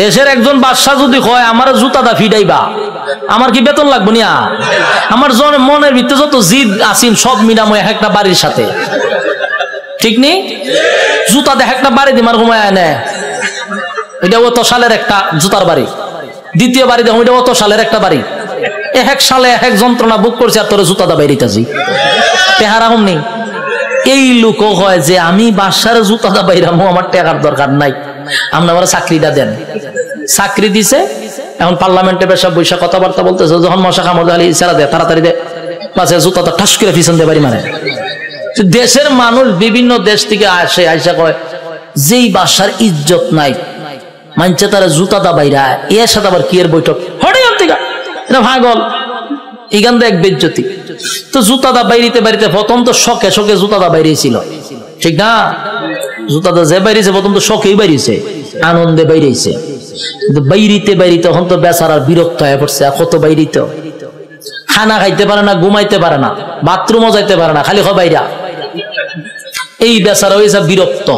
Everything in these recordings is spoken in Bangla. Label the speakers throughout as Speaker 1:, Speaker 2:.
Speaker 1: দেশের একজন বাদশাহ যদি হয় আমার জুতাটা ফিডাইবা, আমার কি বেতন লাগবে নিয়া? আমার জন মনের ভিতরে যত জিদ আসিন সব এক একটা বাড়ির সাথে। ঠিক নেই জুতা দেখ একটা বাড়ি দিমার ঘুমায় আনে এটা অত সালের একটা জুতার বাড়ি। দ্বিতীয় বাড়ি দেখো এটা অত সালের একটা বাড়ি। এক সালে এক যন্ত্রণা বুক করছে আর তোর জুতাটা বাইরিতেছি। তেহারা হম নেই এই লোকও হয় যে, আমি বাসার জুতাটা বাইরামো আমার টাকার দরকার নাই। আমার চাকরিটা দেন। চাকরি দিছে, এখন পার্লামেন্টে বেসা বৈশা কথাবার্তা বলতেছে, যখন মশা কামড় আলী ইশারা দেয়, তাড়াতাড়ি দে। পাশে জুতাটা ঠাস করে পিছন দিয়ে বাড়ি মারে। দেশের মানুষ বিভিন্ন দেশ থেকে আসে, আইসা কয়, যেই বাসার ইজ্জত নাই মানছে তারা জুতা দা বাইরা এর সাথে আবার কি এর বৈঠক? যান এটা ভাগল এখান এক বেজ্জতি। তো জুতাদা বাইরিতে বাইরিতে প্রথম তো শখে শখে জুতাদা বাইরেছিল ঠিক না? জুতাদা যে বাইরেছে, প্রথম তো শখেই বাইরেছে, আনন্দে বাইরেছে। কিন্তু বাইরিতে বাইরিতে তখন তো বেচারার বিরক্ত হয়ে পড়ছে, আর কত বাইরিতে? খানা খাইতে পারে না, ঘুমাইতে পারে না, বাথরুমও যাইতে পারে না, খালি বাইরা। এই বেচারা হয়েছে বিরক্ত।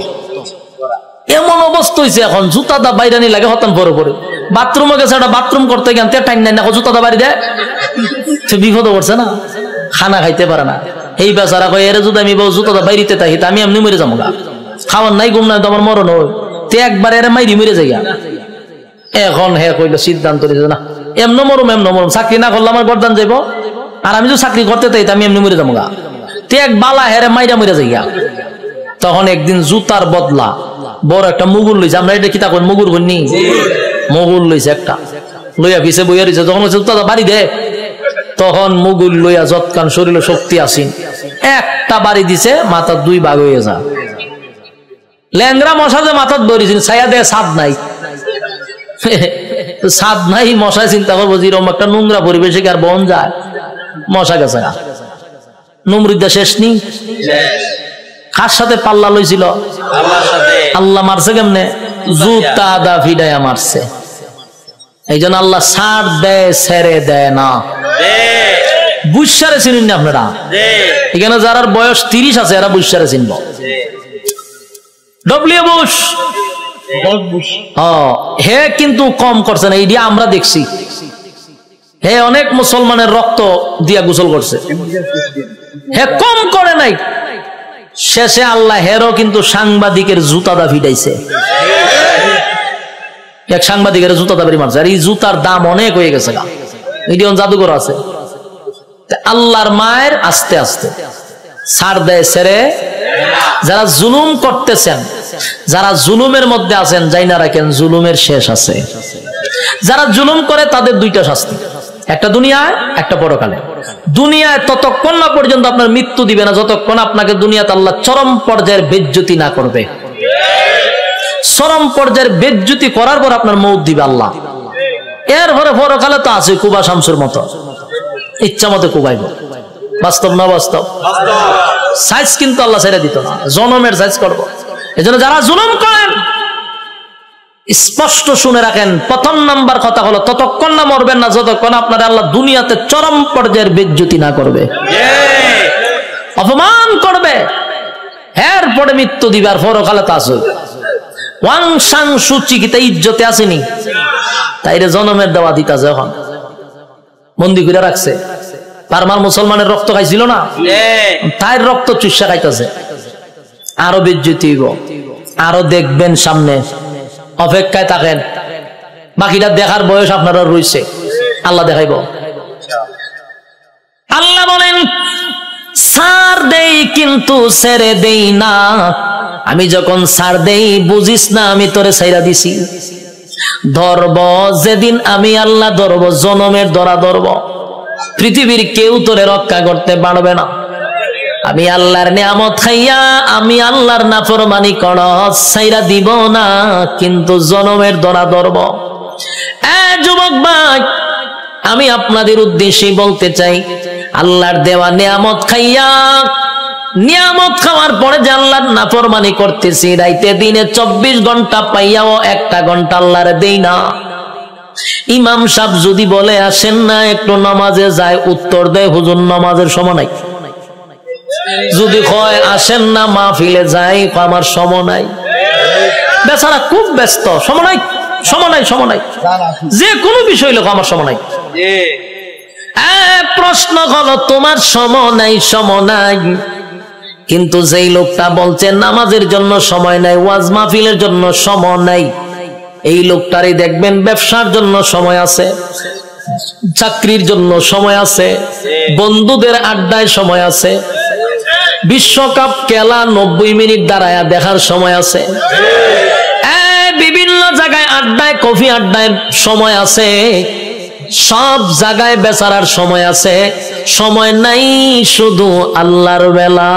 Speaker 1: এমন অবস্থা হয়েছে এখন জুতাদা বাইরে নিয়ে লাগে হতান পরে পরে। বাথরুমে গেছে, একটা বাথরুম করতে তে টাইম নাই না জুতাদা বাড়ি দেয় সে বিপদ পড়ছে না, খানা খাইতে পারে না। এই বেচারা কয় এর যদি আমি বউ জুতাদা বাইরিতে থাকি তা আমি এমনি মরে যাব গা। খাওয়ার নাই ঘুম নাই তো আমার মরণ হয় তে একবার এর মাইরি মরে যাই এখন হে কইলো সিদ্ধান্ত নিয়েছে না। এমন মরম এমন মরম। চাকরি না করলে আমার গরদান যাইব। আর আমি যদি চাকরি করতে তাই আমি এমনি মরে যাব গা। তে এক বালা হেরে মাইরা মরে যাই তখন একদিন জুতার বদলা বড় একটা মুগুর লইছে। আমরা এটা কিতা করি মুগুর করি মুগুর লইছে একটা। লইয়া পিছে বইয়া রয়েছে যখন হচ্ছে জুতা বাড়ি দে। তখন মুগুল লইয়া যৎকান শরীরে শক্তি আসিন একটা বাড়ি দিছে মাথার দুই ভাগ হয়ে যা ল্যাংরা মশা যে মাথার ধরেছেন ছায়া দেয় সাদ নাই। সাদ নাই মশায় চিন্তা করব যেরকম একটা নোংরা পরিবেশে আর বন যায়? মশা গেছে নুমরিদা শেষ নি কার সাথে পাল্লা লইছিল? আল্লাহ মারছে কেমনে? জুতা দা ফিডাইয়া মারছে। এই জন্য আল্লাহ সার দেয় সেরে দেয় না। বুসারে চিনুন না আপনারা? এখানে যারা বয়স তিরিশ আছে এরা বুসারে চিনব। W Bush. হে কিন্তু কম করছে না এইটা আমরা দেখছি। হে অনেক মুসলমানের রক্ত দিয়া গোসল করছে। হে কম করে নাই। শেষে আল্লাহ হেরও কিন্তু সাংবাদিকের জুতাদা ফিটাইছে। এক সাংবাদিকের জুতা দাবি মারছে। আর এই জুতার দাম অনেক হয়ে গেছে মিডিয়ন জাদুঘর আছে। আল্লাহর মায়ের আস্তে আস্তে। সার দেয় সেরে যারা জুলুম করতেছেন, যারা জুলুমের মধ্যে আছেন যাই না রাখেন, জুলুমের শেষ আছে। যারা জুলুম করে, তাদের দুইটা শাস্তি। একটা দুনিয়ায়, একটা পরকালে। দুনিয়ায় ততক্ষণ না পর্যন্ত আপনার মৃত্যু দিবে না, যতক্ষণ আপনাকে দুনিয়াতে আল্লাহ চরম পর্যায়ের বেজ্জতি না করবে। চরম পর্যায়ের বেজ্জতি করার পর আপনার মৌত দিবে আল্লাহ। এরপরে পরকালে তো আছে কুবা শামসুর মতো। ইচ্ছা মতো কুবাইব। বাস্তব না বাস্তব? সাইজ কিন্তু আল্লাহ ছেড়ে দিত না। জনমের সাইজ করব। এজন্য যারা জুলুম করেন স্পষ্ট শুনে রাখেন প্রথম নাম্বার কথা হলো ততক্ষণ না মরবেন না যতক্ষণ আপনার আল্লাহ দুনিয়াতে চরম পর্যায়ের বেজ্জতি না করবে। অপমান করবে। এরপরে মৃত্যু দিবার পরকালে তা আসবে ওয়াং সাং সুচি কি তাই ইজ্জতে আসেনি। জনমের দেওয়া দিতাছে এখন বন্দি করে রাখছে। পারমার মুসলমানের রক্ত খাইছিল না? তাই রক্ত চুষা খাইতেছে। আরও বেজ্জতি হইব। আরও দেখবেন সামনে। অপেক্ষায় থাকেন। বাকিটা দেখার বয়স আপনারা রয়েছে আল্লাহ দেখাইব। আল্লাহ বলেন সার দেই কিন্তু ছেড়ে দেই না। আমি যখন সার দেই, বুঝিস না, আমি তোরে সাইরা দিছি। ধরব, যেদিন আমি আল্লাহ ধরব, জনমের ধরা ধরব। পৃথিবীর কেউ তোরে রক্ষা করতে পারবে না। আমি আল্লাহর নিয়ামত খাইয়া, আমি আল্লাহর নাফরমানি কর সাইরা দিব না, কিন্তু জনমের ধরা ধরব। এ যুবক ভাই, আমি আপনাদের উদ্দেশ্যে বলতে চাই আল্লাহর দেওয়া নিয়ামত খাইয়া নিয়ামত খাওয়ার পরে যে আল্লাহর নাফরমানি করতেছি রাইতে দিনে চব্বিশ ঘণ্টা পাইয়াও একটা ঘণ্টা আল্লাহর দেই না। ইমাম সাহেব যদি বলে আসেন না একটু নামাজে যায় উত্তর দেয় হুজুর নামাজের সময় নাই। যদি কয় আসেন না মা ফিলে যাই আমার সময় নাই। বেচারা খুব ব্যস্ত। সময় নাই সময় নাই সময় নাই। যে কোনো বিষয় লোক আমার সময় নাই। প্রশ্ন হলো তোমার সম নাই সম নাই। কিন্তু যেই লোকটা বলছে নামাজের জন্য সময় নাই ওয়াজ মাহফিলের জন্য সময় নাই। এই লোকটারই দেখবেন ব্যবসার জন্য সময় আছে চাকরির জন্য সময় আছে বন্ধুদের আড্ডায় সময় আছে বিশ্বকাপ খেলা নব্বই মিনিট দাঁড়ায়া দেখার সময় আছে। এ, বিভিন্ন জায়গায় আড্ডায় কফি আড্ডায় সময় আছে। সব জায়গায় বেচারার সময় আছে। সময় নাই শুধু আল্লাহর বেলা।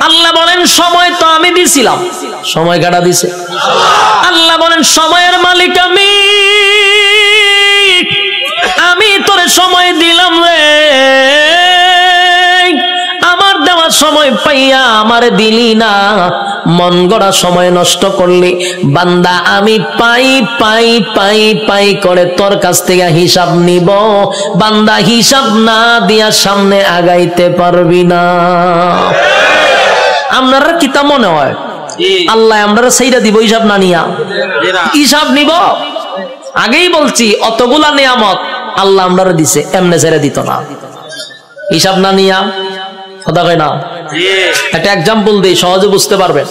Speaker 1: আল্লাহ বলেন, সময় তো আমি দিছিলাম। সময় কাটা দিছে? আল্লাহ বলেন, সময়ের মালিক আমি। আমি তোরে সময় দিলাম রে। আমার সময় পাইয়া আমারে দিলি না। মন গড়া সময় নষ্ট করলি। বান্দা আমি পাই পাই পাই পাই করে তোর কাছ থেকে হিসাব নিব। বান্দা হিসাব না দিয়া সামনে আগাইতে পারবি না। আপনারা কিতা মনে হয়? আল্লাহ আমরা সেইটা দিব হিসাব না নিয়া। হিসাব নিব। আগেই বলছি অতগুলা নিয়ামত আল্লাহ আমরা দিছে এমনে ছেড়ে দিত না। হিসাব না নিয়া। একটা এক্সাম্পল দিই, সহজে বুঝতে পারবেন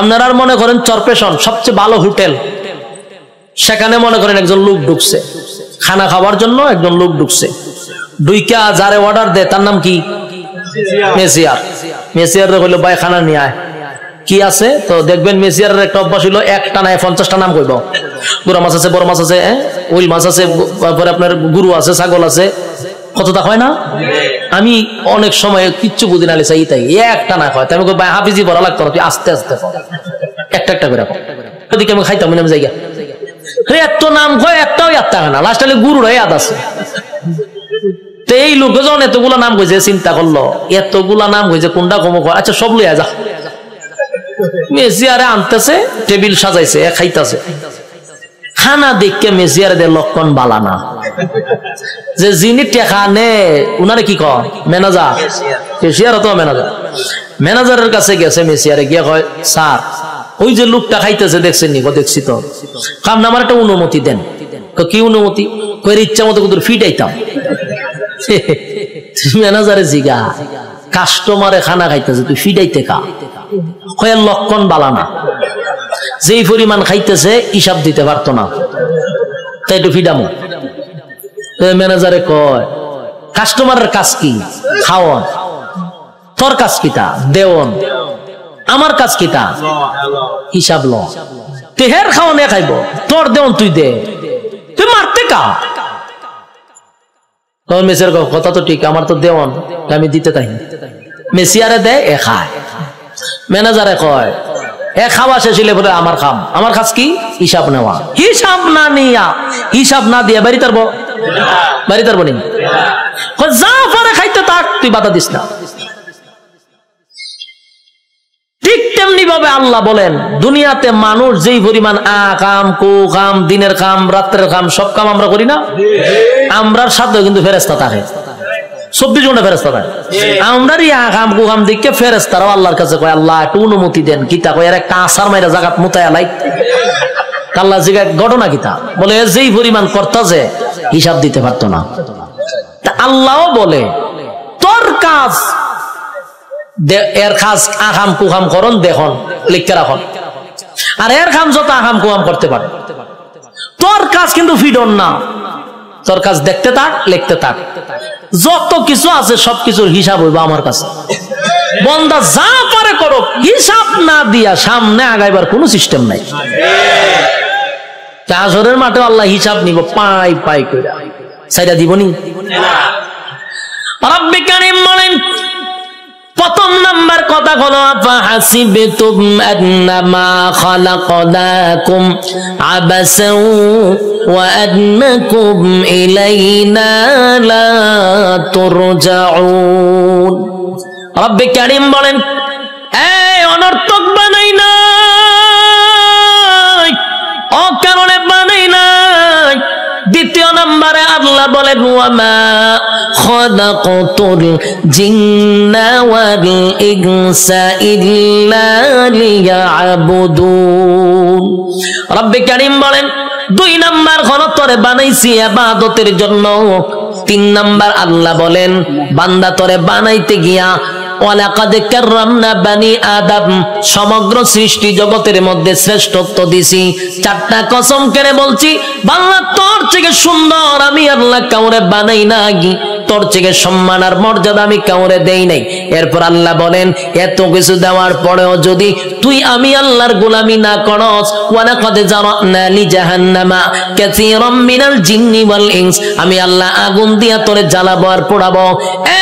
Speaker 1: আপনারা মনে করেন চরপেশন, সবচেয়ে ভালো হোটেল। সেখানে মনে করেন একজন লোক ঢুকছে। খানা খাওয়ার জন্য একজন লোক ঢুকছে। ডুইকা যারে অর্ডার দেয়, তার নাম কি? মেসিয়ার। মেসিয়ার হইল ভাই, খানা নিয়ে আয়। কি আছে? তো দেখবেন মেসিয়ারের একটা অভ্যাস হইল, একটা নাই পঞ্চাশটা নাম কইব। গুড়া মাছ আছে, বড় মাছ আছে হ্যাঁ? উইল মাছ আছে, তারপরে আপনার গুরু আছে, ছাগল আছে। কতটা হয় না? আমি অনেক সময় কিচ্ছু বুঝি না চাই তাই। একটা না হয় আমি ভাই, হাফিজি বলা লাগতো না, তুই আস্তে আস্তে একটা একটা করে ওদিকে আমি খাইতাম নাম জায়গা এত নাম কয়, একটাও একটা হয় না। লাস্ট হলে গুরুর ইয়াদ আছে। তো এই লোকজন এতগুলা নাম কইছে, চিন্তা করল, এতগুলা নাম কইছে, কোনটা কম কয় আচ্ছা সব লইয়া যা। মেসিয়ারে আনতেছে, টেবিল সাজাইছে খাইতাছে। খানা দেখকে মেসিয়ারে দে লক্ষণ বালানা যে যিনি টেকা নে, উনারে কি কয়? ম্যানেজার। কেশিয়ার তো ম্যানেজার। ম্যানেজারের কাছে গেছে মেসিয়ারে গিয়ে কয়, স্যার, ওই যে লোকটা খাইতেছে, দেখছেন নি? দেখছি তো। কাম আমার একটা অনুমতি দেন। কি অনুমতি? কয়ের ইচ্ছা মতো কিন্তু ফিটাইতাম। ম্যানেজারে জিগা, কাস্টমারে খানা খাইতেছে, তুই ফিডাইতে কা কয়ের লক্ষণ বালানা যেই পরিমাণ খাইতেছে, হিসাব দিতে পারতো না। তাই একটু ফিডামো। ম্যানেজারে কয়, কাস্টমারের কাজ কি? খাওয়ন। তোর কাজ কিতা দেওয়ন। আমার কাজ কিতা হিসাব ল। তেহের খাওয়ান খাইব। তোর দেওয়ন, তুই দে। তুই মারতে কা? মেসির কথা তো ঠিক, আমার তো দেওয়ান। আমি দিতে তাই মেসিয়ারে দেয়, এ খায়। ম্যানেজারে কয় খাওয়া শেষ বলে, আমার খাম। আমার কি? হিসাব নেওয়া। হিসাব না নিয়া, হিসাব না দিয়া বাড়ি তারবো? বাড়ি তারবো যা পারে খাইতে তাক, তুই বাধা দিস না। আল্লাহ বলেন, দুনিয়াতে মানুষ যেই পরিমাণ আ কাম কু কাম দিনের কাম রাত্রের কাম সব কাম আমরা করি না। আমরার সাথে কিন্তু ফেরেস্তা থাকে চব্বিশ ঘণ্টা ফেরেস্তা থাকে কাম কু দিকে ফেরেস্তারাও আল্লাহর কাছে কয় আল্লাহ একটু অনুমতি দেন কিতা কয় এর একটা আসার মাইরা জাগাত মুতায় লাই আল্লাহ জিগা ঘটনা কিতা বলে যেই পরিমাণ কর্তা যে হিসাব দিতে পারতো না। তা আল্লাহও বলে তোর কাজ এর কাজ আহাম কুহাম করন দেখন লিখতে রাখুন। আর এর কাম যত আহাম কুহাম করতে পারে। তোর কাজ কিন্তু ফিডন না। তোর কাজ দেখতে থাক লিখতে থাক। যত কিছু আছে সব কিছুর হিসাব হইব আমার কাছে। বন্দা যা পারে করো হিসাব না দিয়া সামনে আগাইবার কোনো সিস্টেম নাই। কাজরের মাঠে আল্লাহ হিসাব নিব পাই পাই কইরা। সাইডা দিবনি? রব্বি কারীম বলেন প্রথম নাম্বার কথা হলো তুম আন্নামা খালাকনাকুম আবাসাও ওয়া আন্নাকুম ইলাইনা লা তুরজাউন। রব্বে কারীম বলেন, এই অনর্থক বানাই নাই আল্লাহ বলেন, ওয়ামা বলেন, দুই নাম্বার ঘনত্বরে বানাইছি আবাদতের জন্য। তিন নাম্বার আল্লাহ বলেন, বান্দা তরে বানাইতে গিয়া সমগ্র সৃষ্টি জগতের মধ্যে শ্রেষ্ঠত্ব দিছি। চারটা কসম কেড়ে বলছি, বাংলা, তোর থেকে সুন্দর আমি আল্লাহ কাউরে বানাই তোর থেকে সম্মান আর মর্যাদা আমি কাউরে দেই নাই। এরপর আল্লাহ বলেন, এত কিছু দেওয়ার পরেও যদি তুই আমি আল্লাহর গোলামি না করস, ওয়ালাকাদ জারানা জাহান্নামা কাসীরাম মিনাল জিন্নি ওয়াল ইনস, আমি আল্লাহ আগুন দিয়া তোরে জ্বালাবো আর পোড়াবো।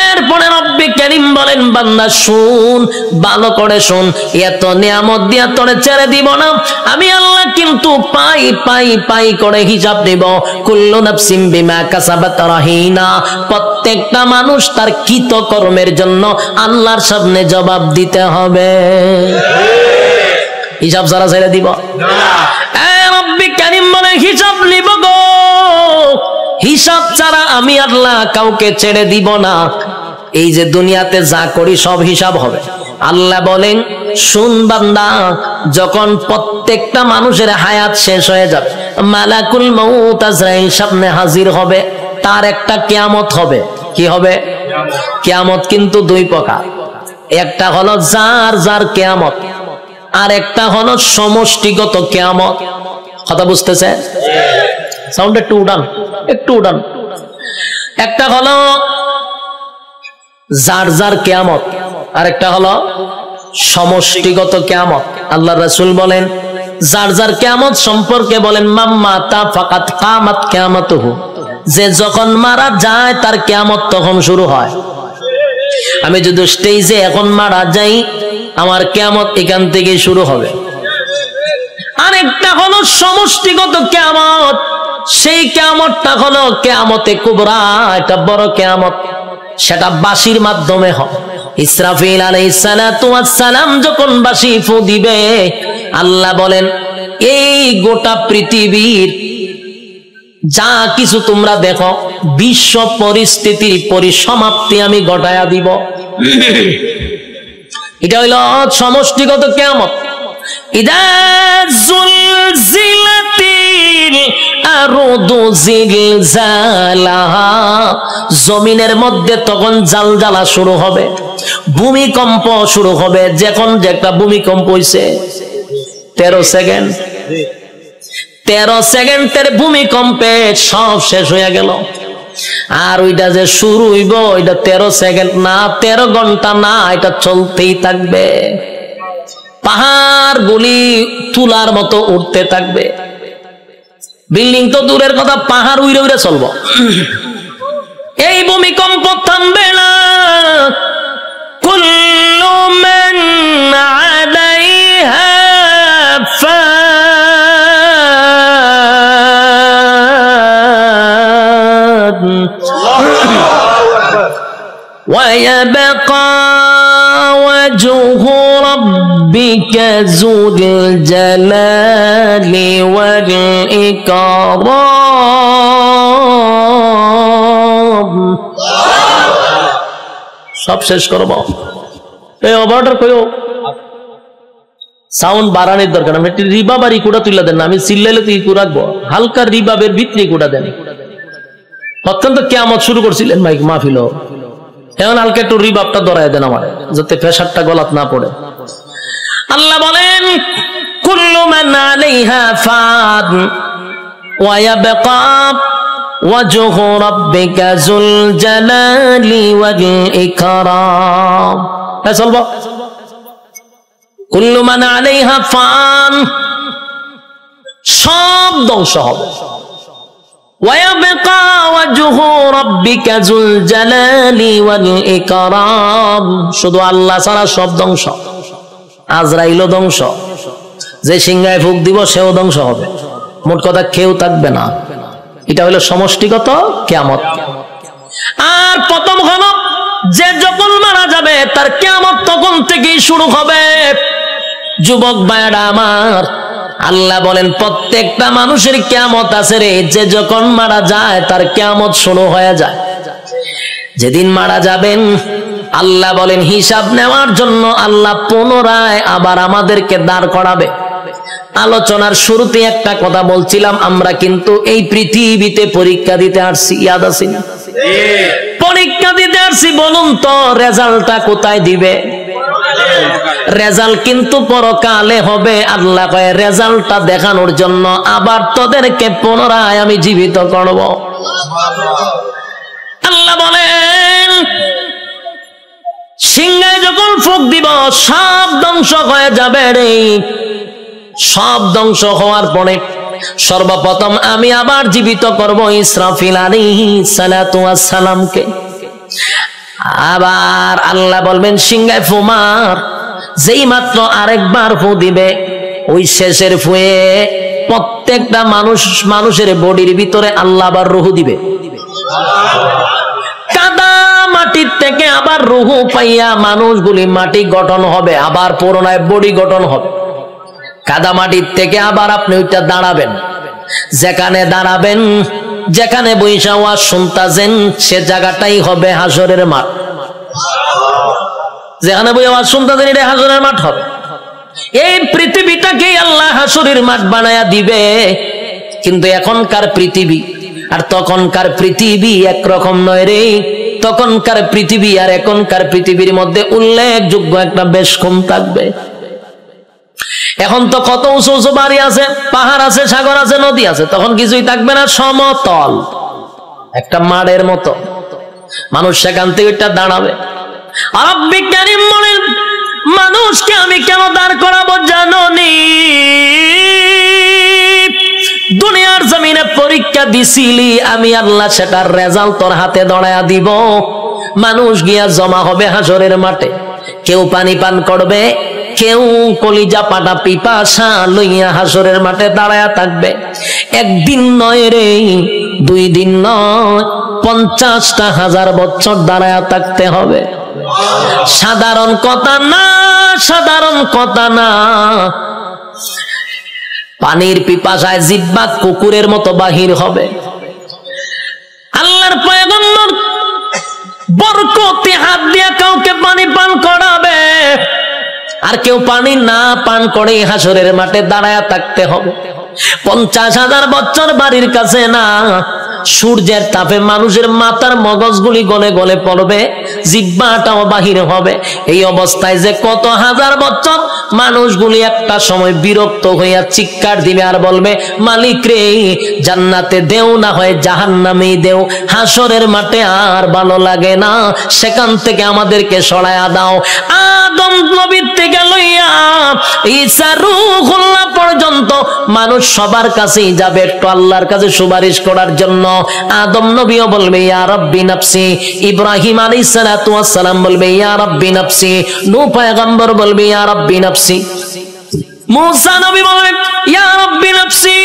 Speaker 1: এরপরে রব্বি কারীম বলেন, বান্দা শুন, ভালো করে শুন। এত নিয়ামত দিয়া তোরে ছেড়ে দিব না। আমি আল্লাহ কিন্তু পাই পাই পাই করে হিসাব দেব। কুল্লু নাফসিম বিমা কাসাবাত প্রত্যেকটা মানুষ তার কৃত কর্মের জন্য আল্লাহর সামনে জবাব দিতে হবে। হিসাব সারা ছেড়ে দিব। হিসাব নিব গো। হিসাব ছাড়া আমি আল্লাহ কাউকে ছেড়ে দিব না। এই যে দুনিয়াতে যা করি সব হিসাব হবে। আল্লাহ বলেন শুন বান্দা যখন প্রত্যেকটা মানুষের হায়াত শেষ হয়ে যাবে মালাকুল মৌত আজরাইল সামনে হাজির হবে তার একটা কেয়ামত হবে। কি হবে? কেয়ামত কিন্তু দুই প্রকার। একটা হলো যার যার কেয়ামত আর একটা হলো সমষ্টিগত কেয়ামত। কথা বুঝতেছে? সাউন্ড একটু উড়ান একটু উড়ান একটা হলো যার যার কেয়ামত। আর একটা হলো সমষ্টিগত কেয়ামত। আল্লাহ রসুল বলেন, যার যার কেয়ামত সম্পর্কে বলেন, মাম্মা তা ফাকাত কামাত কেয়ামত যে যখন মারা যায়, তার কেয়ামত তখন শুরু হয়। আমি যদি স্টেজে এখন মারা যাই, আমার কেয়ামত এখান থেকে শুরু হবে। আরেকটা হলো সমষ্টিগত কেয়ামত। সেই কেয়ামতটা হলো কেয়ামতে কুবরা, এটা বড় কেয়ামত। সেটা বাসির মাধ্যমে হয়। ইসরাফিল আলাইসালাম যখন বাসি ফু দিবে, আল্লাহ বলেন, এই গোটা পৃথিবীর যা কিছু তোমরা দেখো, বিশ্ব পরিস্থিতির পরিসমাপ্তি আমি ঘটায়া দিব। এটা হইল সমষ্টিগত কেমত ইদা জিলজালাহা জমিনের মধ্যে তখন জালজালা শুরু হবে, ভূমিকম্প শুরু হবে যখন যে একটা ভূমিকম্প হইছে। তেরো সেকেন্ড। তেরো সেকেন্ডের ভূমিকম্পে সব শেষ হয়ে গেল। আর ওইটা যে শুরু হইব, ওইটা তেরো সেকেন্ড না, তেরো ঘণ্টা না, এটা চলতেই থাকবে। পাহাড় গুলি তুলার মতো উঠতে থাকবে। বিল্ডিং তো দূরের কথা পাহাড় উইরে উইরে চলবো এই ভূমিকম্প থামবে না কুল্লু মান আলাইহা ফান ويبقى وجه ربك ذو الجلال والإكرام সব শেষ করব এই অবারটার কইও সাউন্ড বাড়ানোর দরকার আমি একটি রিবাব আর ইকুড়া তুলে দেন না আমি চিল্লাইলে তো ইকু রাখবো হালকা রিবাবের ভিতরে ইকুড়া দেন অত্যন্ত কেমন শুরু করছিলেন মাইক মাহফিল এখন হালকা একটু রিবাবটা ধরাই দেন আমার যাতে প্রেশারটা গলাত না পড়ে আল্লাহ বলেন কুল্লু মান আলাইহা ফান ওয়া ইয়াবকা ওয়াজহু রাব্বিকা যুল জালালি ওয়াল ইকরাম হ্যাঁ চলবো কুল্লু মান আলাইহা ফান সব ধ্বংস হবে ويبقى وجه ربك ذو الجلال والإكرام শুধু আল্লাহ ছাড়া সব ধ্বংস আজরাইলও ধ্বংস। যে সিংহায় ফুক দিব, সেও ধ্বংস হবে। মোট কথা কেউ থাকবে না। এটা হলো সমষ্টিগত কেয়ামত। আর প্রথম হলো, যে যখন মারা যাবে, তার কেয়ামত তখন থেকেই শুরু হবে। যুবক বায়াডা আমার, আল্লাহ বলেন, প্রত্যেকটা মানুষের কেমত আছে রে। যে যখন মারা যায়, তার কেমত শুরু হয়ে যায়। যেদিন মারা যাবেন আল্লাহ বলেন, হিসাব নেওয়ার জন্য আল্লাহ পুনরায় আবার আমাদেরকে দাঁড় করাবে। আলোচনার শুরুতে একটা কথা বলছিলাম, আমরা কিন্তু এই পৃথিবীতে পরীক্ষা দিতে আসছি। ইয়াদ আছি? না? পরীক্ষা দিতে আসছি, বলুন তো, রেজাল্টটা কোথায় দিবে? রেজাল্ট কিন্তু পরকালে হবে। আল্লাহ কয়, রেজাল্টটা দেখানোর জন্য আবার তোদেরকে পুনরায় আমি জীবিত করব। সিংহায় যখন ফুক দিব, সব ধ্বংস হয়ে যাবে রে। সব ধ্বংস হওয়ার পরে সর্বপ্রথম আমি আবার জীবিত করব ইসরাফিল ওয়াস সালামকে আবার আল্লাহ বলবেন সিংহায় ফুমার, যেই মাত্র আরেকবার ফু দিবে, ওই শেষের ফুয়ে প্রত্যেকটা মানুষ, মানুষের বডির ভিতরে আল্লাহ আবার রুহু দিবে। থেকে আবার রুহু পাইয়া মানুষগুলি মাটি গঠন হবে, আবার পুরোনায় বডি গঠন হবে। কাদা মাটির থেকে আবার আপনি ওইটা দাঁড়াবেন। যেখানে দাঁড়াবেন, যেখানে বৈশা ওয়াজ শুনতাছেন, সে জায়গাটাই হবে হাসরের মাঠ। যেখানে বই আওয়াজ শুনতাছেন এটা হাসরের মাঠ হবে। এই পৃথিবীটাকে আল্লাহ হাসরের মাঠ বানায়া দিবে, কিন্তু এখনকার পৃথিবী আর তখনকার পৃথিবী একরকম নয় রে। তখনকার পৃথিবী আর এখনকার পৃথিবীর মধ্যে উল্লেখযোগ্য একটা বেশ কম থাকবে। এখন তো কত উঁচু উঁচু বাড়ি আছে, পাহাড় আছে, সাগর আছে, নদী আছে, তখন কিছুই থাকবে না, সমতল। একটা মাড়ের মতো। মানুষ সেখান থেকে এটা দাঁড়াবে। আর বিজ্ঞানী মনে মানুষকে আমি কেন দাঁড় করাবো জানো দুনিয়ার জমিনে পরীক্ষা দিছিলি, আমি আল্লাহ সেটার রেজাল্ট তোর হাতে দড়ায়া দিব। মানুষ গিয়া জমা হবে হাসরের মাঠে। কেউ পানি পান করবে, কেউ কলিজা পাটা পিপাসা লইয়া হাসরের মাঠে দাঁড়ায়া থাকবে। একদিন নয় রে, দুই দিন নয়, পঞ্চাশটা হাজার বছর দাঁড়ায়া থাকতে হবে। সাধারণ কথা না, সাধারণ কথা না। পানির পিপাসায় জিব্বা কুকুরের মতো বাহির হবে। আল্লাহর বরকতে হাত দিয়া কাউকে পানি পান করাবে। আর কেউ পানি না পান করে হাসরের মাঠে দাঁড়ায় থাকতে হবে। পঞ্চাশ হাজার বছর বাড়ির কাছে না সূর্যের তাপে মানুষের মাথার মগজগুলি গলে গলে পড়বে জিব্বাটাও বাহির হবে। এই অবস্থায় যে কত হাজার বছর মানুষগুলি একটা সময় বিরক্ত হইয়া চিৎকার দিবে আর বলবে, মালিক রে, জান্নাতে দেও না হয় জাহান নামেই দেও। হাসরের মাঠে আর ভালো লাগে না। সেখান থেকে আমাদেরকে সরাইয়া দাও। আদম নবীর থেকে লইয়া ঈসা রূহুল্লাহ পর্যন্ত মানুষ সবার কাছেই যাবে। একটু আল্লাহর কাছে সুপারিশ করার জন্য আদম নবীও বলবে, ইয়া রব্বি নাফসি। ইব্রাহিম আলাইহিস সালাতু ওয়াস সালাম বলবে, ইয়া রব্বি নাফসি। নূহ পয়গম্বর বলবে, ইয়া রব্বি নাফসি। মুসা নবী বলবে, ইয়া রব্বি নাফসি।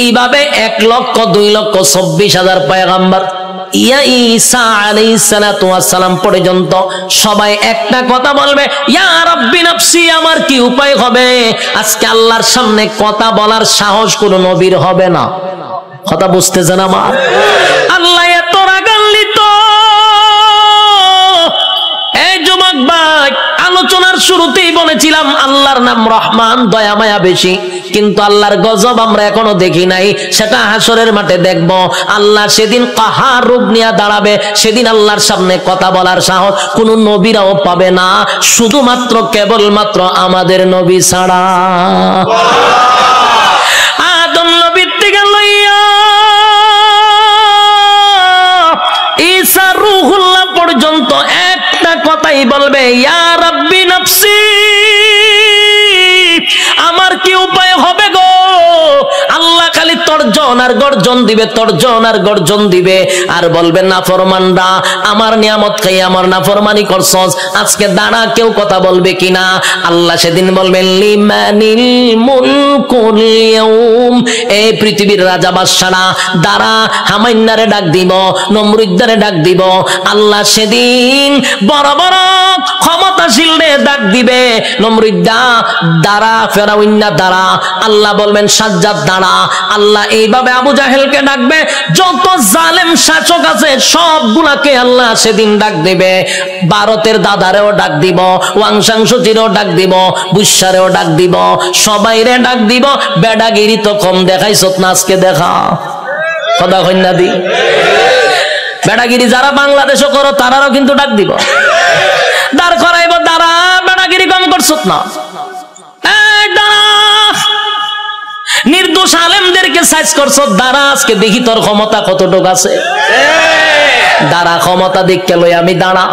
Speaker 1: এইভাবে এক লক্ষ, দুই লক্ষ, চব্বিশ হাজার পয়গাম্বার ইয়া ঈসা আলাইহিস সালাতু ওয়াস সালাম পর্যন্ত সবাই একটা কথা বলবে, ইয়া রাব্বি নাফসি, আমার কি উপায় হবে? আজকে আল্লাহর সামনে কথা বলার সাহস কোনো নবীর হবে না। কথা বুঝতেছেন আমার? আল্লাহ এত রাগান্বিত। এই যুবক ভাই আলোচনার শুরুতেই বলেছিলাম আল্লাহর নাম রহমান দয়া মায়া বেশি। কিন্তু আল্লাহর গজব আমরা এখনও দেখি নাই। সেটা হাসরের মাঠে দেখব। আল্লাহ সেদিন কাহার রূপ নিয়ে দাঁড়াবে। সেদিন আল্লাহর সামনে কথা বলার সাহস কোন নবীরাও পাবে না। শুধুমাত্র কেবলমাত্র আমাদের নবী ছাড়া। আদম নবীর রুহুল্লাহ পর্যন্ত একটা কথাই বলবে ইয়া রাব্বি নফসি আমার কি উপায় হবে গো? আল্লাহ খালি তর্জন আর গর্জন দিবে, তর্জন আর গর্জন দিবে। আর বলবে না ফরমানরা আমার নিয়ামত খাই আমার না ফরমানি করছস। আজকে দাঁড়া, কেউ কথা বলবে কিনা? আল্লাহ সেদিন বলবেন, লিমানিল মুলকুল ইয়াউম। এই পৃথিবীর রাজা বাদশারা দ্বারা হামাইন্নারে ডাক দিব, নমরুদ্দারে ডাক দিব। আল্লাহ সেদিন বড় বড় ক্ষমতাশীল রে ডাক দিবে, নমরুদ্দা দ্বারা ফেরাউন্না দ্বারা আল্লাহ বলবেন, সাজ্জাদ দ্বারা আল্লাহ এইভাবে আবু জাহেলকে ডাকবে, যত জালেম শাসক আছে, সবগুলাকে আল্লাহ সেদিন ডাক দিবে। ভারতের দাদারেও ডাক দিব ওয়াংশাংশচিরও ডাক দিব বুসারেও ডাক দিব, সবাইরে ডাক দিব, বেডাগিরি তো কম দেখাইছ না আজকে দেখা। কথা কন্যা দি? বেড়াগিরি যারা বাংলাদেশও করো, তারারও কিন্তু ডাক দিব। দাঁড় করাইব, দাঁড়া, বেড়াগিরি কম করছত না। দাঁড়া। নির্দোষ আলেমদেরকে সাইজ করছ দ্বারা আজকে দেখি তোর ক্ষমতা কতটুকু আছে। দ্বারা ক্ষমতা দেখকে লই আমি দাঁড়া।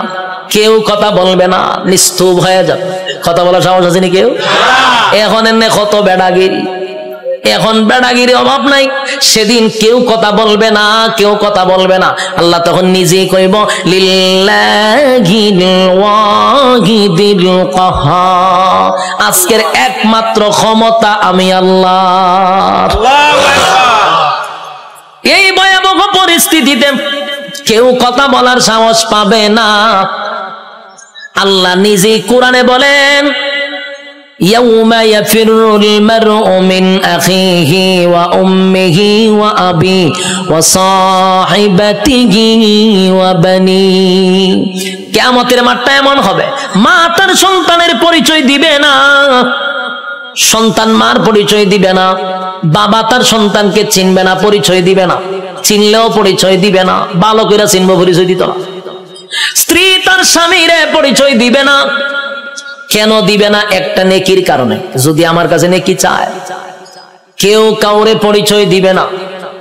Speaker 1: কেউ কথা বলবে না নিস্তুপ হয়ে যাবে। কথা বলার সাহস আছে নি কেউ? এখন এনে কত বেড়াগিরি। এখন বেড়াগিরি অভাব নাই। সেদিন কেউ কথা বলবে না কেউ কথা বলবে না। আল্লাহ তখন নিজেই কইব আজকের একমাত্র ক্ষমতা আমি আল্লাহ এই ভয়াবহ পরিস্থিতিতে কেউ কথা বলার সাহস পাবে না। আল্লাহ নিজেই কোরআনে বলেন يوم يفر المرء من أخيه وأمه وأبيه وصاحبته وبنيه কেয়ামতের মাঠটা এমন হবে মা তার সন্তানের পরিচয় দিবে না সন্তান মার পরিচয় দিবে না বাবা তার সন্তানকে চিনবে না পরিচয় দিবে না চিনলেও পরিচয় দিবে না বালকেরা চিনবো পরিচয় দিত না স্ত্রী তার স্বামীরে পরিচয় দিবে না কেন দিবে না একটা নেকির কারণে? যদি আমার কাছে নেকি চায়। কেউ কাউরে পরিচয় দিবে না।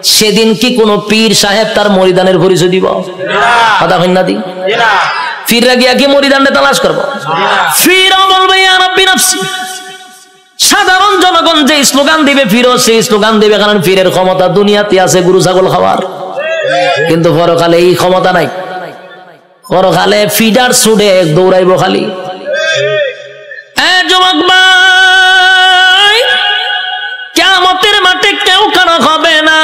Speaker 1: সেদিন কি কোনো পীর সাহেব তার মরিদানের পরিচয় দিব? কথা দি। ফিররা গিয়া কি মরিদানে তালাশ করব? বলবে সাধারণ জনগণ যে স্লোগান দিবে, ফিরো সেই স্লোগান দিবে, কারণ ফিরের ক্ষমতা দুনিয়াতে আছে গুরু, ছাগল খাওয়ার। কিন্তু পরকালে এই ক্ষমতা নাই। পরকালে ফিডার সুডে দৌড়াইব খালি। কেমতের মাঠে কেউ কারও হবে না।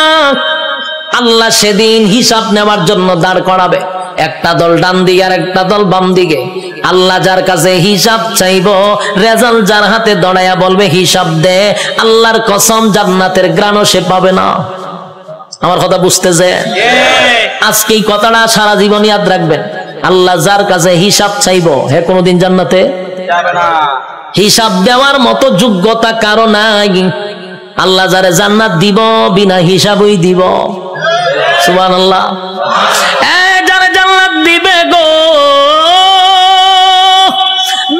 Speaker 1: আল্লাহ সেদিন হিসাব নেওয়ার জন্য দাঁড় করাবে। একটা দল ডান দিকে আর একটা দল বাম দিকে। আল্লাহ যার কাছে হিসাব চাইব যার হাতে দড়াইয়া বলবে, হিসাব দে, আল্লাহর কসম জান্নাতের গ্রাণও সে পাবে না। আমার কথা বুঝতেছে? আজকে এই কথাটা সারা জীবন ইয়াদ রাখবেন। আল্লাহ যার কাছে হিসাব চাইব, হে কোনোদিন জান্নাতে? হিসাব দেওয়ার মতো যোগ্যতা কারও নাই। আল্লাহ যারে জান্নাত দিব, বিনা হিসাবই দিব। সুবান আল্লাহ যারে জান্নাত দিবে গো,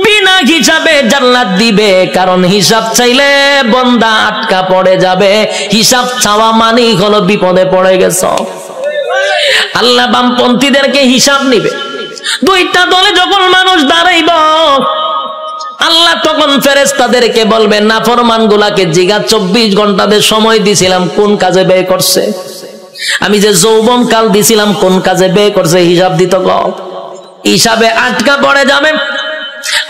Speaker 1: বিনা হিসাবে জান্নাত দিবে। কারণ হিসাব চাইলে বন্দা আটকা পড়ে যাবে। হিসাব চাওয়া মানেই হলো বিপদে পড়ে গেছ। আল্লাহ বামপন্থীদেরকে হিসাব নিবে। দুইটা দলে যখন মানুষ দাঁড়াইব আল্লাহ তখন ফেরেস্তাদেরকে বলবেন না ফরমান গুলাকে জিগা চব্বিশ ঘন্টাদের সময় দিছিলাম, কোন কাজে ব্যয় করছে? আমি যে যৌবন কাল দিছিলাম, কোন কাজে ব্যয় করছে হিসাব দিত হিসাবে আটকা পড়ে যাবে।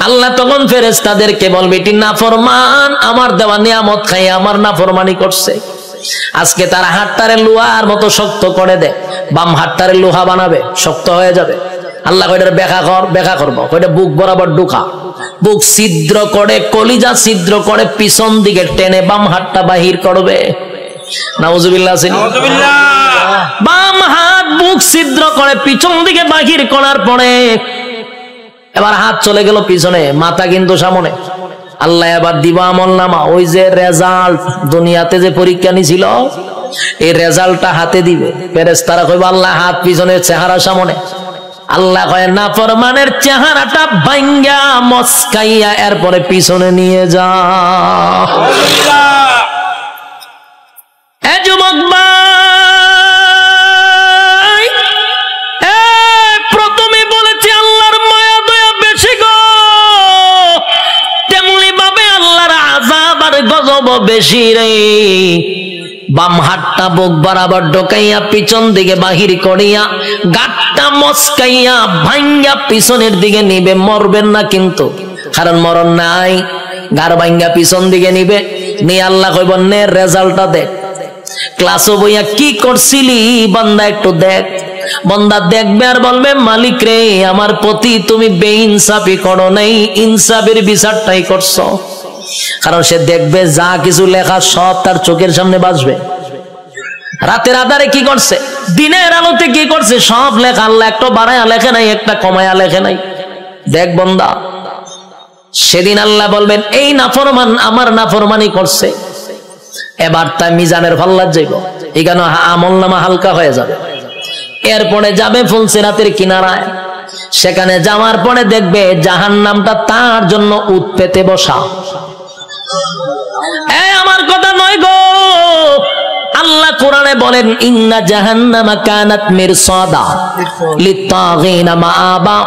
Speaker 1: আল্লাহ তখন ফেরেস্তাদেরকে বলবে, এটি নাফরমান, আমার দেওয়া নিয়ামত খাই, আমার নাফরমানি করছে। আজকে তারা হাতটারে লোহার মতো শক্ত করে দেয় বাম হাতটারে লোহা বানাবে, শক্ত হয়ে যাবে। আল্লাহ কয়টার ব্যাখ্যা কর ব্যাখ্যা করব। কয়টা বুক বরাবর ঢুকা। বুক ছিদ্র করে কলিজা ছিদ্র করে পিছন দিকে টেনে বাম হাতটা বাহির করবে। নাউজুবিল্লাহ বাম হাত বুক ছিদ্র করে পিছন দিকে বাহির করার পরে এবার হাত চলে গেল পিছনে মাথা কিন্তু সামনে। আল্লাহ এবার দিবা আমল নামা। ওই যে রেজাল্ট দুনিয়াতে যে পরীক্ষা নিছিল এই রেজাল্টটা হাতে দিবে। পেরেস তারা কইব আল্লাহ হাত পিছনে চেহারা সামনে। আল্লাহ কয় না ফরমানের চেহারাটা ভাঙ্গা মস্কাইয়া এরপরে পিছনে নিয়ে যা। প্রথমে বলেছি আল্লাহর তেমনি ভাবে আল্লাহর বেশি রে। বাম হাতটা বুক বরাবর ঢোকাইয়া, পিছন দিকে বাহির করিয়া, গাটটা মস্কাইয়া, ভাঙ্গা পিছনের দিকে নিবে, মরবেন না কিন্তু। কারণ মরণ নাই গার ভাঙ্গা পিছন দিকে নিবে। নিয়ে আল্লাহ কইব, নে, রেজাল্টটা দেখ ক্লাসও বইয়া কি করছিলি? বন্দা একটু দেখ। বন্দা দেখবে আর বলবে, মালিক রে, আমার প্রতি তুমি বেইনসাফি করো নাই, ইনসাফের বিচারটাই করছ। কারণ সে দেখবে যা কিছু লেখা সব তার চোখের সামনে বাজবে। রাতের আধারে কি করছে? দিনের আলোতে কি করছে? সব লেখা আল্লাহ একটা বাড়ায়া লেখে নাই, একটা কমায়া লেখে নাই। দেখ বন্দা, সেদিন আল্লাহ বলবেন, এই নাফরমান আমার নাফরমানি করছে। এবার তাই মিজানের ভাল্লার যাইব এখানে আমল নামা হালকা হয়ে যাবে। এরপরে যাবে ফুলসিরাতের কিনারায়। সেখানে যাওয়ার পরে দেখবে জাহান নামটা তার জন্য উৎপেতে বসা। এই আমার কথা নয় গো। আল্লাহ কোরআনে বলেন, ইন্না জাহান্নামা কানাত মিরসাদা লিত্তাগিনা মাআবা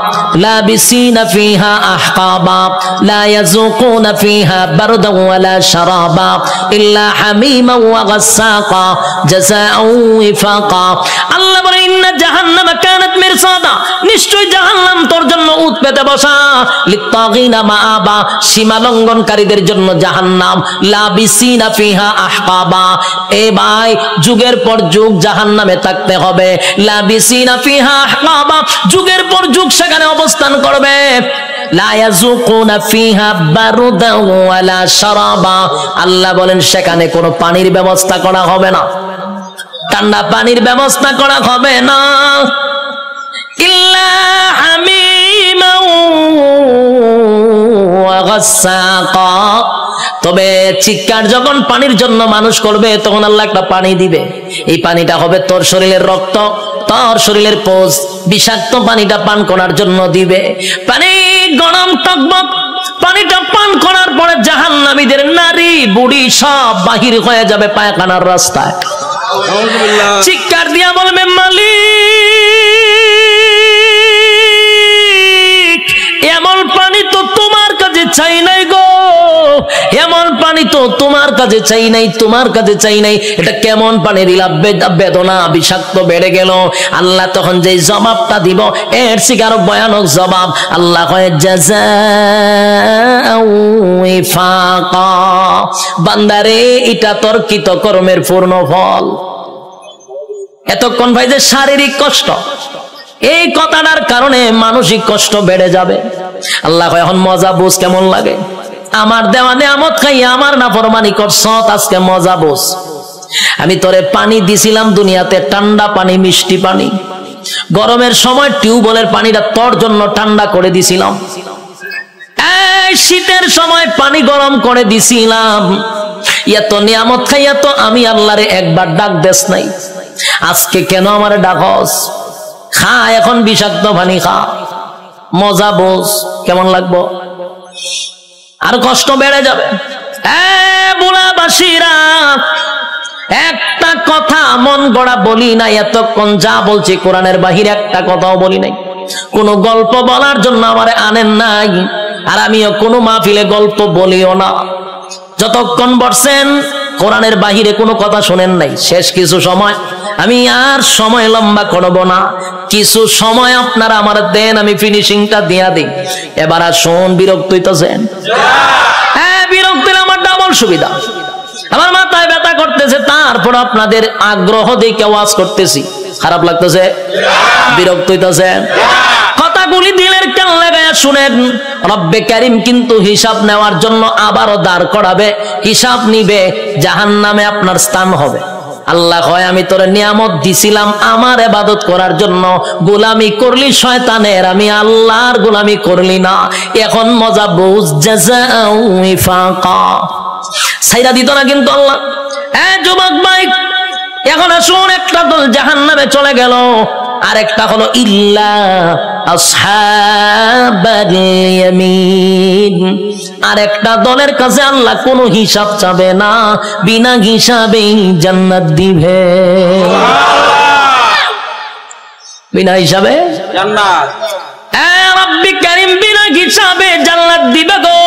Speaker 1: লাবিসিনা ফিহা আহকাবা, লা ইয়াযুকুনা ফিহা বারদান ওয়ালা শারাবা, ইল্লা হামিমা ওয়া গাসসাকা জাযাআও ওয়াফাকা আল্লাহ বলেন, ইন্না জাহান্নামা কানাত মিরসাদা নিশ্চয় জাহান্নাম তোর জন্য উৎপেতে বসা। লিত্তাগিনা মাআবা, সীমা লঙ্ঘনকারীদের জন্য জাহান্নাম। লাবিসিনা ফিহা আহকাবা। এ যুগের পর যুগ জাহান নামে থাকতে হবে। যুগের পর যুগ সেখানে অবস্থান করবে। আল্লাহ বলেন, সেখানে কোনো পানির ব্যবস্থা করা হবে না। ঠান্ডা পানির ব্যবস্থা করা হবে না। গাসসাকা তবে চিৎকার যখন পানির জন্য মানুষ করবে তখন আল্লাহ একটা পানি দিবে। এই পানিটা হবে তোর শরীরের রক্ত তোর শরীরের পোষ বিষাক্ত পানিটা পান করার জন্য দিবে। পানি গরম টকবক পানিটা পান করার পরে জাহান নামীদের নারী বুড়ি সব বাহির হয়ে যাবে পায়খানার রাস্তায়। চিৎকার দিয়া বলবে মালিক এমন পানি তো তোমার কাছে চাই নাই গো। এমন পানি তো তোমার কাছে চাই নাই, তোমার কাছে চাই নাই। এটা কেমন পানি দিলাম বেদনা, বিষাক্ত বেড়ে গেল। আল্লাহ তখন যে জবাবটা দিব, এর থেকে আরও ভয়ানক জবাব, আল্লাহ কয়ে ওয়াফাকা। বান্দারে, এটা তোর কৃত কর্মের পূর্ণ ফল। এতক্ষণ ভাই যে শারীরিক কষ্ট এই কথাটার কারণে মানসিক কষ্ট বেড়ে যাবে। আল্লাহ এখন মজা বুঝ কেমন লাগে? আমার দেওয়া নেয়ামত খাইয়া আমার না ফরমানি করছ, আজকে মজা বুঝ। আমি তোরে পানি দিছিলাম দুনিয়াতে, ঠান্ডা পানি, মিষ্টি পানি। গরমের সময় টিউবওয়েলের পানিটা তোর জন্য ঠান্ডা করে দিছিলাম। শীতের সময় পানি গরম করে দিছিলাম। এত নিয়ামত খাইয়া তো আমি আল্লাহরে একবার ডাক দেশ নাই। আজকে কেন আমার ডাকস? খা, এখন বিষাক্ত পানি খা। মজা বোঝ কেমন লাগবো? আর কষ্ট বেড়ে যাবে। একটা কথা মন গড়া বলি নাই, এতক্ষণ যা বলছি কোরআনের বাহিরে একটা কথাও বলি নাই। কোন গল্প বলার জন্য আমারে আনেন নাই, আর আমিও কোনো মাহফিলে গল্প বলিও না। যতক্ষণ বসছেন কোরআনের বাহিরে কোনো কথা শোনেন নাই। শেষ কিছু সময় আমি আর সময় লম্বা করব না। কিছু সময় আপনারা আমার দেন, আমি ফিনিশিংটা দিয়া দিই। এবার আর শোন, বিরক্ত হইতেছেন? হ্যাঁ বিরক্ত আমার ডাবল সুবিধা। আমার মাথায় ব্যথা করতেছে, তারপর আপনাদের আগ্রহ দেখে ওয়াজ করতেছি। খারাপ লাগতেছে? বিরক্ত হইতেছে কথাগুলি দিলের কেন লাগায় শুনেন, রব্বে কারিম কিন্তু হিসাব নেওয়ার জন্য আবারও দাঁড় করাবে, হিসাব নিবে জাহান নামে আপনার স্থান হবে। আল্লাহ হয়, আমি তোর নিয়ামত দিছিলাম আমার এবাদত করার জন্য, গোলামি করলি শয়তানের, আমি আল্লাহর গোলামি করলি না। এখন মজা বুঝ দিত না কিন্তু আল্লাহ। এখন আসুন, একটা দল জাহান নামে চলে গেল। আর একটা হলো ইল্লা আসহাবাল আর একটা দলের কাছে আল্লাহ কোনো হিসাব চাবে না বিনা হিসাবেই জান্নাত দিবে। বিনা হিসাবে?
Speaker 2: জান্নাত।
Speaker 1: বিনা হিসাবে জান্নাত দিবে গো।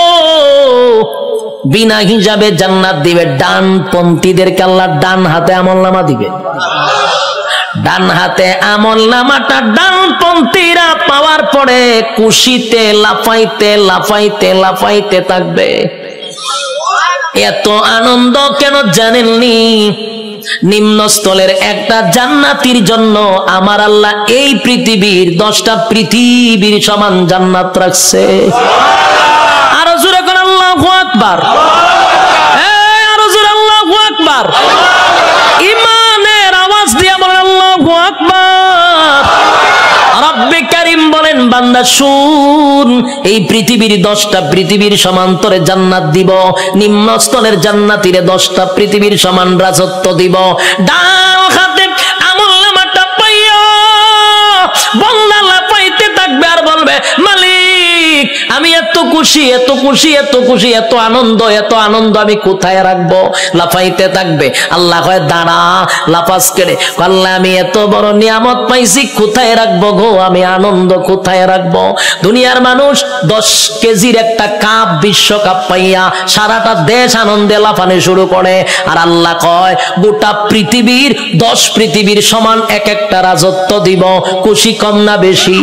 Speaker 1: বিনা হিসাবে জান্নাত দিবে। ডান পন্থীদেরকে আল্লাহ ডান হাতে আমল নামা দিবে। ডান হাতে আমল নামাটা ডান পন্থীরা পাওয়ার পরে কুশিতে লাফাইতে লাফাইতে লাফাইতে থাকবে। এত আনন্দ কেন জানেননি? নিম্নস্থলের একটা জান্নাতির জন্য আমার আল্লাহ এই পৃথিবীর দশটা পৃথিবীর সমান জান্নাত রাখছে। শুন এই পৃথিবীর দশটা পৃথিবীর সমান্তরে জান্নাত দিব নিম্নস্থলের জান্নাতিরে দশটা পৃথিবীর সমান রাজত্ব দিব। ডান আমি এত খুশি এত খুশি এত খুশি, এত আনন্দ এত আনন্দ আমি কোথায় রাখব? লাফাইতে থাকবে। আল্লাহ কয়, দাঁড়া লাফাস কেড়ে। আল্লাহ, আমি এত বড় নিয়ামত পাইছি, কোথায় রাখব গো? আমি আনন্দ কোথায় রাখব? দুনিয়ার মানুষ দশ কেজির একটা কাপ বিশ্বকাপ পাইয়া সারাটা দেশ আনন্দে লাফানো শুরু করে। আর আল্লাহ কয়, গোটা পৃথিবীর দশ পৃথিবীর সমান এক একটা রাজত্ব দিব। খুশি কম না বেশি?